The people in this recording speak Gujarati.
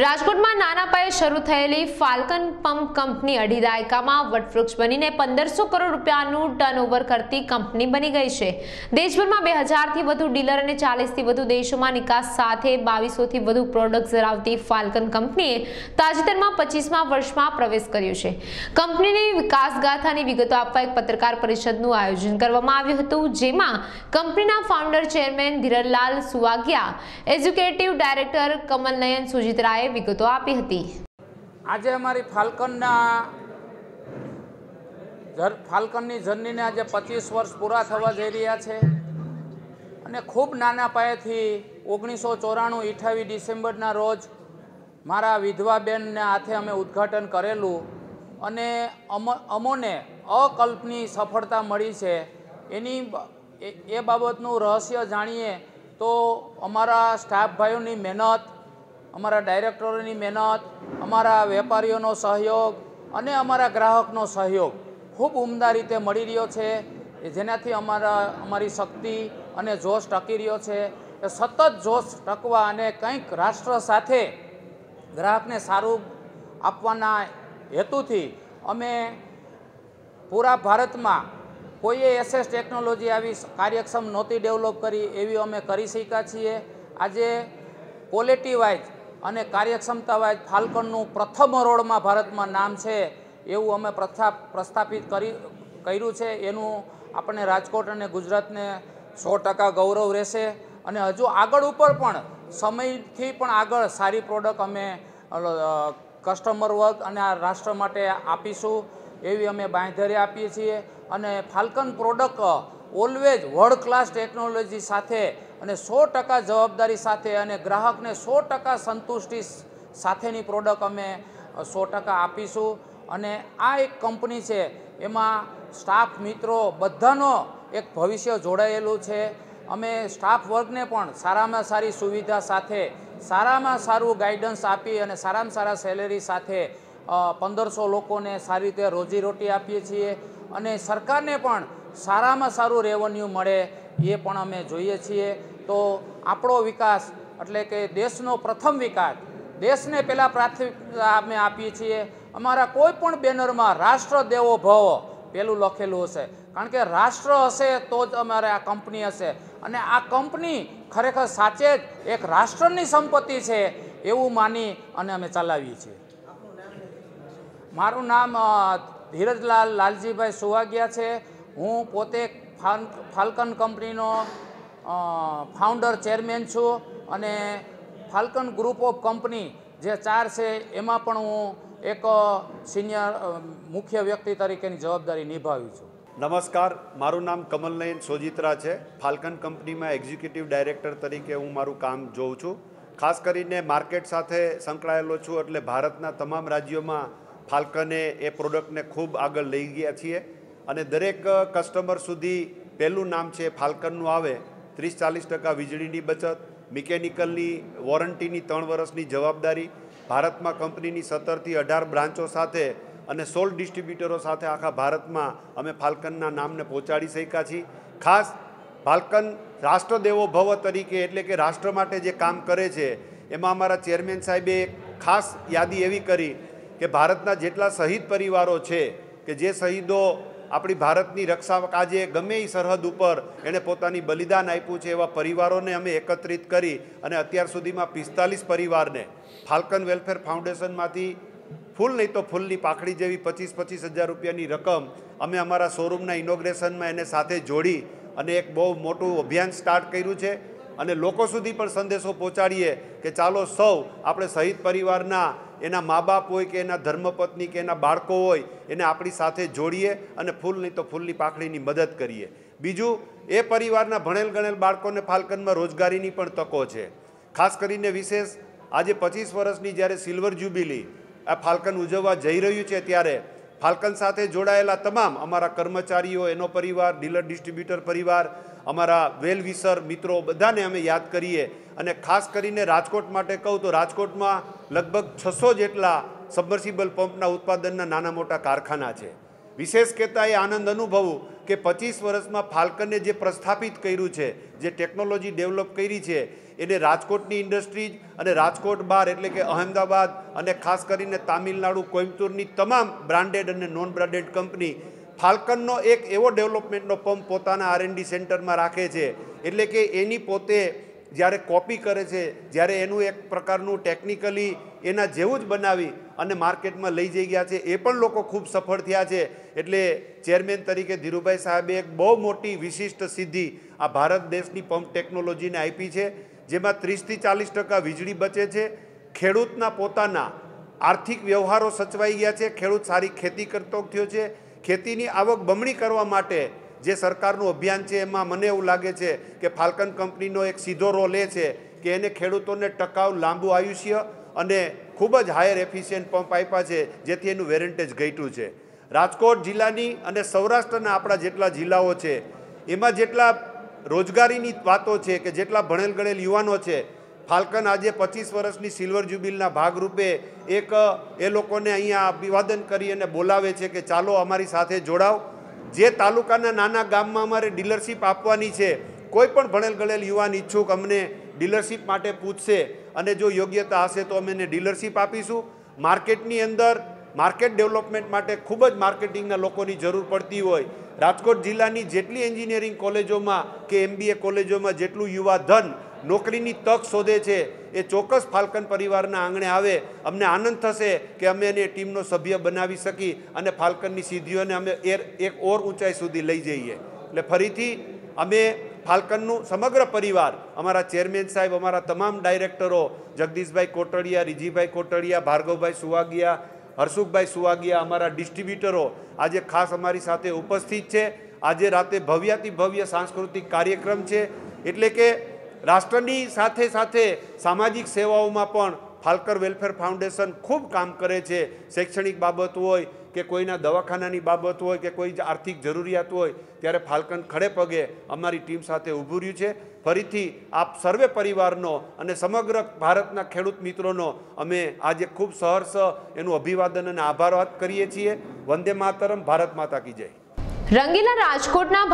રાજકોટમાં નાના પાયે શરૂ થયેલી ફાલ્કન પંપ કંપની અઢી દાયકામાં વટવૃક્ષ બનીને પંદરસો કરોડ રૂપિયાનું ટર્નઓવર કરતી કંપની બની ગઈ છે. દેશભરમાં બે હજારથી વધુ ડીલર અને ચાલીસથી વધુ દેશોમાં નિકાસ સાથે બાવીસોથી વધુ પ્રોડક્ટ ધરાવતી ફાલ્કન કંપનીએ તાજેતરમાં પચીસમા વર્ષમાં પ્રવેશ કર્યો છે. કંપનીની વિકાસગાથાની વિગતો આપવા એક પત્રકાર પરિષદનું આયોજન કરવામાં આવ્યું હતું, જેમાં કંપનીના founder chairman Dhirajlal Suvagiya executive director Kamalnayan વિગતો આપી હતી. આજે અમારી ફાલ્કનના ફાલ્કનની જર્નીને આજે પચીસ વર્ષ પૂરા થવા જઈ રહ્યા છે. અને ખૂબ નાના પાયેથી ઓગણીસો ચોરાણું અઠાવીસ ડિસેમ્બરના રોજ મારા વિધવા બેનને હાથે અમે ઉદ્ઘાટન કરેલું અને અમ, અમોને અકલ્પની સફળતા મળી છે. એની એ બાબતનું રહસ્ય જાણીએ તો અમારા સ્ટાફ ભાઈઓની મહેનત અમારા ડાયરેક્ટરોની મહેનત, અમારા વેપારીઓનો સહયોગ અને અમારા ગ્રાહકનો સહયોગ ખૂબ ઉમદા રીતે મળી રહ્યો છે. જેનાથી અમારા, અમારી શક્તિ અને જોશ ટકી રહ્યો છે. એ સતત જોશ ટકવા અને કંઈક રાષ્ટ્ર સાથે ગ્રાહકને સારું આપવાના હેતુથી અમે પૂરા ભારતમાં કોઈએ એસએસ ટેકનોલોજી આવી કાર્યક્ષમ નહોતી ડેવલપ કરી એવી અમે કરી શક્યા છીએ. આજે ક્વોલિટી વાઇઝ અને કાર્યક્ષમતાવાય ફાલ્કનનું પ્રથમ હરોળમાં ભારતમાં નામ છે એવું અમે પ્રથા પ્રસ્થાપિત કરી, કર્યું છે. એનું આપણે રાજકોટ અને ગુજરાતને સો ટકા ગૌરવ રહેશે. અને હજુ આગળ ઉપર પણ સમયથી પણ આગળ સારી પ્રોડક્ટ અમે કસ્ટમર વર્ગ અને આ રાષ્ટ્ર માટે આપીશું એવી અમે બાંધરી આપીએ છીએ. અને Falcon product always world class technology સાથે અને સો ટકા જવાબદારી સાથે અને ગ્રાહકને સો ટકા સંતુષ્ટિ સાથેની પ્રોડક્ટ અમે સો ટકા આપીશું. અને આ એક કંપની છે, એમાં સ્ટાફ મિત્રો બધાનો એક ભવિષ્ય જોડાયેલું છે. અમે સ્ટાફ વર્ગને પણ સારામાં સારી સુવિધા સાથે, સારામાં સારું ગાઈડન્સ આપી અને સારામાં સારા સેલેરી સાથે પંદરસો લોકોને સારી રીતે રોજીરોટી આપીએ છીએ. અને સરકારને પણ સારામાં સારું રેવન્યુ મળે એ પણ અમે જોઈએ છીએ. તો આપણો વિકાસ એટલે કે દેશનો પ્રથમ વિકાસ, દેશને પહેલાં પ્રાથમિકતા અમે આપીએ છીએ. અમારા કોઈ પણ બેનરમાં રાષ્ટ્ર દેવો ભવ પેલું લખેલું હશે. કારણ કે રાષ્ટ્ર હશે તો જ અમારે આ કંપની હશે. અને આ કંપની ખરેખર સાચે જ એક રાષ્ટ્રની સંપત્તિ છે એવું માની અને અમે ચલાવીએ છીએ. મારું નામ ધીરજલાલ લાલજીભાઈ સુવાગિયા છે. હું પોતે ફાલ્કન કંપનીનો ફાઉન્ડર ચેરમેન છું અને ફાલ્કન ગ્રુપ ઓફ કંપની જે ચાર છે એમાં પણ હું એક સિનિયર મુખ્ય વ્યક્તિ તરીકેની જવાબદારી નિભાવી છું. નમસ્કાર, મારું નામ કમલનયન સોજિત્રા છે. ફાલ્કન કંપનીમાં એક્ઝિક્યુટિવ ડાયરેક્ટર તરીકે હું મારું કામ જોઉં છું. ખાસ કરીને માર્કેટ સાથે સંકળાયેલો છું એટલે ભારતના તમામ રાજ્યોમાં ફાલ્કને એ પ્રોડક્ટને ખૂબ આગળ લઈ ગયા છીએ. અને દરેક કસ્ટમર સુધી પહેલું નામ છે ફાલ્કનનું આવે, ત્રીસ ચાલીસ ટકા વીજળીની બચત, મિકેનિકલની વોરંટીની ત્રણ વર્ષની જવાબદારી, ભારતમાં કંપનીની સત્તરથી અઢાર બ્રાન્ચો સાથે અને સોળ ડિસ્ટ્રીબ્યુટરો સાથે આખા ભારતમાં અમે ફાલ્કનના નામને પહોંચાડી શક્યા છીએ. ખાસ ફાલ્કન રાષ્ટ્રદેવો ભવ તરીકે એટલે કે રાષ્ટ્ર માટે જે કામ કરે છે, એમાં અમારા ચેરમેન સાહેબે એક ખાસ યાદી એવી કરી કે ભારતના જેટલા શહીદ પરિવારો છે કે જે શહીદો આપણી ભારતની રક્ષા આજે ગમે એ સરહદ ઉપર એણે પોતાની બલિદાન આપ્યું છે એવા પરિવારોને અમે એકત્રિત કરી અને અત્યાર સુધીમાં પિસ્તાલીસ પરિવારને ફાલ્કન વેલફેર ફાઉન્ડેશનમાંથી ફૂલ નહીં તો ફૂલની પાખડી જેવી પચીસ પચીસ હજાર રૂપિયાની રકમ અમે અમારા શોરૂમના ઇનોગ્રેશનમાં એને સાથે જોડી અને એક બહુ મોટું અભિયાન સ્ટાર્ટ કર્યું છે. અને લોકો સુધી પણ સંદેશો પહોંચાડીએ કે ચાલો સૌ આપણે શહીદ પરિવારના એના મા બાપ હોય કે એના ધર્મપત્ની કે એના બાળકો હોય, એને આપણી સાથે જોડીએ અને ફૂલ નહીં તો ફૂલની પાખડીની મદદ કરીએ. બીજું, એ પરિવારના ભણેલ ગણેલ બાળકોને ફાલ્કનમાં રોજગારીની પણ તકો છે. ખાસ કરીને વિશેષ, આજે પચીસ વર્ષની જ્યારે સિલ્વર જ્યુબિલી આ ફાલ્કન ઉજવવા જઈ રહ્યું છે ત્યારે ફાલ્કન સાથે જોડાયેલા તમામ અમારા કર્મચારીઓ, એનો પરિવાર, ડીલર ડિસ્ટ્રીબ્યુટર પરિવાર, અમારા વેલ વિસર મિત્રો બધાને અમે યાદ કરીએ. અને ખાસ કરીને રાજકોટ માટે કહું તો રાજકોટમાં લગભગ છસો જેટલા સબમર્સિબલ પંપના ઉત્પાદનના નાના મોટા કારખાના છે. વિશેષ કહેતા એ આનંદ અનુભવું કે પચીસ વર્ષમાં ફાલ્કને જે પ્રસ્થાપિત કર્યું છે, જે ટેકનોલોજી ડેવલપ કરી છે એને રાજકોટની ઇન્ડસ્ટ્રીઝ અને રાજકોટ બહાર એટલે કે અહેમદાબાદ અને ખાસ કરીને તામિલનાડુ, કોઇમ્બતુરની તમામ બ્રાન્ડેડ અને નોન બ્રાન્ડેડ કંપની ફાલ્કનનો એક એવો ડેવલપમેન્ટનો પંપ પોતાના આરએનડી સેન્ટરમાં રાખે છે. એટલે કે એની પોતે જ્યારે કોપી કરે છે, જ્યારે એનું એક પ્રકારનું ટેકનિકલી એના જેવું જ બનાવી અને માર્કેટમાં લઈ જઈ ગયા છે, એ પણ લોકો ખૂબ સફળ થયા છે. એટલે ચેરમેન તરીકે ધીરુભાઈ સાહેબે એક બહુ મોટી વિશિષ્ટ સિદ્ધિ આ ભારત દેશની પંપ ટેકનોલોજીને આપી છે. જેમાં ત્રીસથી ચાલીસ ટકા વીજળી બચે છે. ખેડૂતના પોતાના આર્થિક વ્યવહારો સચવાઈ ગયા છે. ખેડૂત સારી ખેતી કરતો થયો છે. ખેતીની આવક બમણી કરવા માટે જે સરકારનું અભિયાન છે, એમાં મને એવું લાગે છે કે ફાલ્કન કંપનીનો એક સીધો રોલ એ છે કે એને ખેડૂતોને ટકાઉ લાંબુ આયુષ્ય અને ખૂબ જ હાયર એફિશિયન્ટ પંપ આપ્યા છે, જેથી એનું વેરેન્ટેજ ઘટ્યું છે. રાજકોટ જિલ્લાની અને સૌરાષ્ટ્રના આપણા જેટલા જિલ્લાઓ છે, એમાં જેટલા રોજગારીની વાતો છે કે જેટલા ભણેલ ગણેલ યુવાનો છે, ફાલ્કન આજે પચીસ વર્ષની સિલ્વર જ્યુબિલના ભાગરૂપે એક, એ લોકોને અહીંયા અભિવાદન કરી અને બોલાવે છે કે ચાલો અમારી સાથે જોડાવ. જે તાલુકાના નાના ગામમાં અમારે ડીલરશીપ આપવાની છે, કોઈ પણ ભણેલ ગણેલ યુવાન ઈચ્છુક અમને ડીલરશીપ માટે પૂછશે અને જો યોગ્યતા હશે તો અમે એને ડીલરશીપ આપીશું. માર્કેટની અંદર, માર્કેટ ડેવલપમેન્ટ માટે ખૂબ જ માર્કેટિંગના લોકોની જરૂર પડતી હોય. રાજકોટ જિલ્લાની જેટલી એન્જિનિયરિંગ કોલેજોમાં કે એમબીએ કોલેજોમાં જેટલું યુવા ધન નોકરીની તક શોધે છે, એ ચોક્કસ ફાલ્કન પરિવારના આંગણે આવે. અમને આનંદ થશે કે અમે એને ટીમનો સભ્ય બનાવી શકી અને ફાલ્કનની સિદ્ધિઓને અમે એર, એક ઓર ઊંચાઈ સુધી લઈ જઈએ. એટલે ફરીથી અમે ફાલ્કનનું સમગ્ર પરિવાર, અમારા ચેરમેન સાહેબ, અમારા તમામ ડાયરેક્ટરો, જગદીશભાઈ કોટડિયા, રીજીભાઈ કોટડિયા, ભાર્ગવભાઈ સુવાગિયા હર્ષુખભાઈ સુવાગિયા અમારા ડિસ્ટ્રીબ્યુટરો આજે ખાસ અમારી સાથે ઉપસ્થિત છે. આજે રાતે ભવ્યાતિ ભવ્ય સાંસ્કૃતિક કાર્યક્રમ છે. એટલે કે રાષ્ટ્રની સાથે સાથે સામાજિક સેવાઓમાં પણ ફાલ્કર વેલફેર ફાઉન્ડેશન ખૂબ કામ કરે છે. શૈક્ષણિક બાબત હોય કે કોઈના દવાખાનાની બાબત હોય કે કોઈ આર્થિક જરૂરિયાત હોય, ત્યારે ફાલ્કન ખડે પગે અમારી ટીમ સાથે ઊભું રહ્યું છે. ફરીથી આપ સર્વે પરિવારનો અને સમગ્ર ભારતના ખેડૂત મિત્રોનો અમે આજે ખૂબ સહર્ષ એનું અભિવાદન અને આભાર વાત કરીએ છીએ. વંદે માતરમ, ભારત માતા કી જય. રંગીલા રાજકોટના